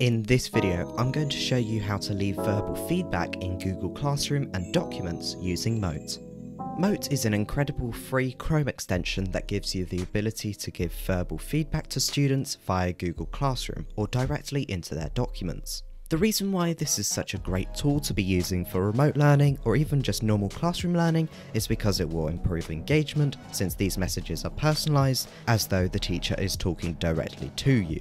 In this video, I'm going to show you how to leave verbal feedback in Google Classroom and documents using Mote. Mote is an incredible free Chrome extension that gives you the ability to give verbal feedback to students via Google Classroom or directly into their documents. The reason why this is such a great tool to be using for remote learning or even just normal classroom learning is because it will improve engagement since these messages are personalised as though the teacher is talking directly to you.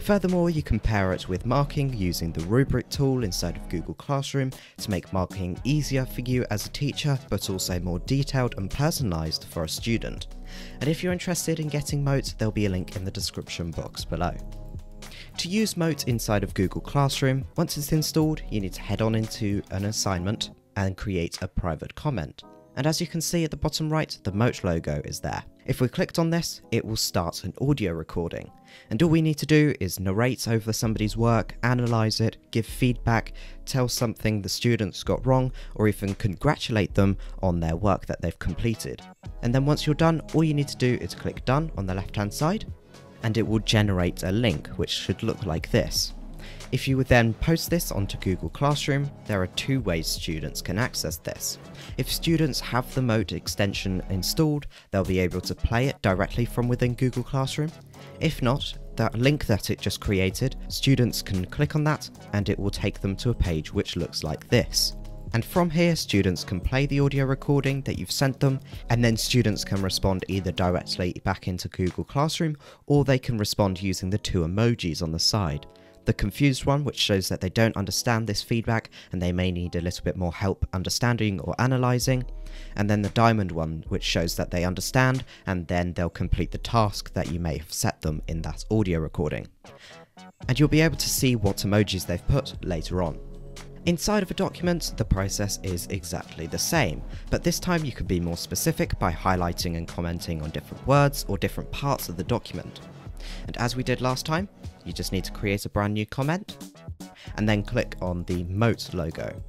Furthermore, you can pair it with marking using the rubric tool inside of Google Classroom to make marking easier for you as a teacher, but also more detailed and personalised for a student. And if you're interested in getting Mote, there'll be a link in the description box below. To use Mote inside of Google Classroom, once it's installed, you need to head on into an assignment and create a private comment. And as you can see at the bottom right, the Mote logo is there. If we clicked on this, it will start an audio recording. And all we need to do is narrate over somebody's work, analyse it, give feedback, tell something the students got wrong, or even congratulate them on their work that they've completed. And then once you're done, all you need to do is click done on the left hand side, and it will generate a link which should look like this. If you would then post this onto Google Classroom, there are two ways students can access this. If students have the Mote extension installed, they'll be able to play it directly from within Google Classroom. If not, that link that it just created, students can click on that and it will take them to a page which looks like this. And from here, students can play the audio recording that you've sent them, and then students can respond either directly back into Google Classroom or they can respond using the two emojis on the side the confused one, which shows that they don't understand this feedback and they may need a little bit more help understanding or analysing, and then the diamond one, which shows that they understand and then they'll complete the task that you may have set them in that audio recording. And you'll be able to see what emojis they've put later on. Inside of a document, the process is exactly the same, but this time you can be more specific by highlighting and commenting on different words or different parts of the document. And as we did last time, you just need to create a brand new comment and then click on the Mote logo.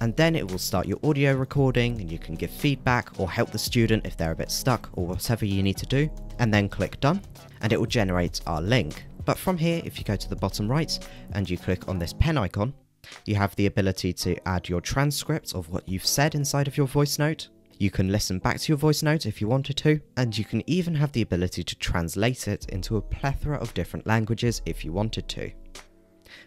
And then it will start your audio recording and you can give feedback or help the student if they're a bit stuck or whatever you need to do. And then click done and it will generate our link. But from here, if you go to the bottom right and you click on this pen icon, you have the ability to add your transcript of what you've said inside of your voice note you can listen back to your voice note if you wanted to, and you can even have the ability to translate it into a plethora of different languages if you wanted to.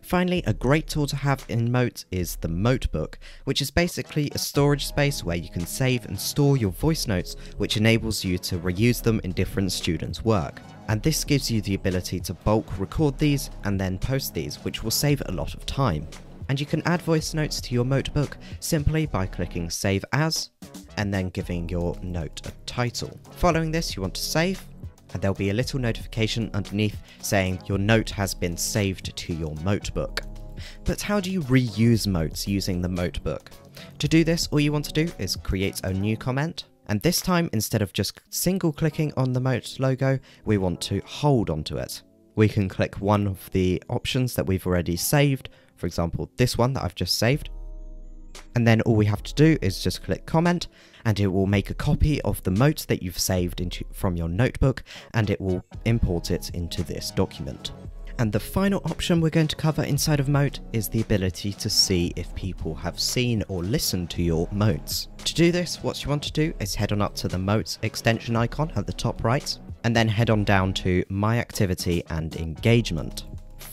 Finally, a great tool to have in Mote is the Motebook, which is basically a storage space where you can save and store your voice notes, which enables you to reuse them in different students' work. And this gives you the ability to bulk record these and then post these, which will save a lot of time. And you can add voice notes to your Motebook simply by clicking Save As, and then giving your note a title. Following this, you want to save, and there'll be a little notification underneath saying your note has been saved to your Motebook. But how do you reuse motes using the Motebook? To do this, all you want to do is create a new comment, and this time, instead of just single clicking on the Mote logo, we want to hold onto it. We can click one of the options that we've already saved, for example, this one that I've just saved, and then all we have to do is just click comment and it will make a copy of the mote that you've saved into, from your notebook and it will import it into this document. And the final option we're going to cover inside of Mote is the ability to see if people have seen or listened to your motes. To do this, what you want to do is head on up to the Mote extension icon at the top right, and then head on down to My Activity and Engagement.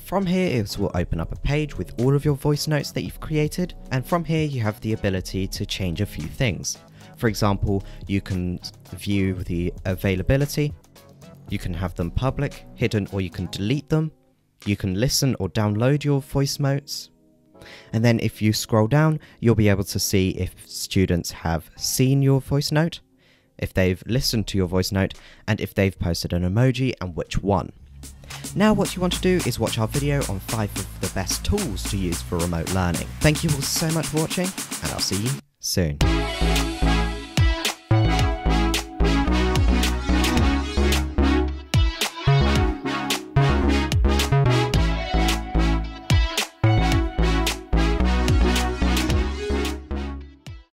From here it will open up a page with all of your voice notes that you've created and from here you have the ability to change a few things. For example, you can view the availability, you can have them public, hidden or you can delete them, you can listen or download your voice notes, and then if you scroll down you'll be able to see if students have seen your voice note, if they've listened to your voice note, and if they've posted an emoji and which one. Now what you want to do is watch our video on 5 of the best tools to use for remote learning. Thank you all so much for watching, and I'll see you soon.